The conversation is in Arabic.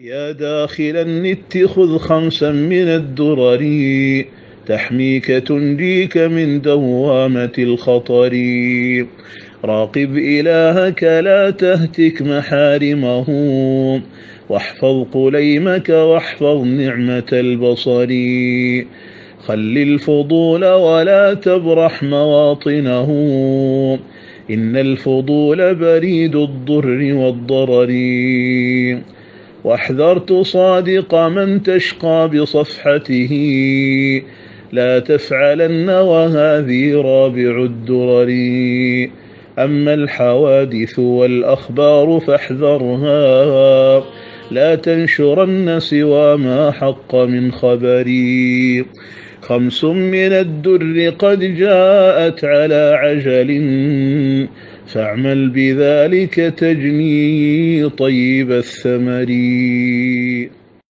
يا داخل النت خذ خمسا من الدرر تحميك تنجيك من دوامة الخطر. راقب إلهك لا تهتك محارمه واحفظ قليمك واحفظ نعمة البصر. خل الفضول ولا تبرح مواطنه إن الفضول بريد الضر والضرر. واحذر تصادق من تشقى بصفحته. لا تفعلن وهذه رابع الدرر. أما الحوادث والأخبار فاحذرها. لا تنشرن سوى ما حق من خبري. خمس من الدر قد جاءت على عجل فاعمل بذلك تجني طيب الثمر.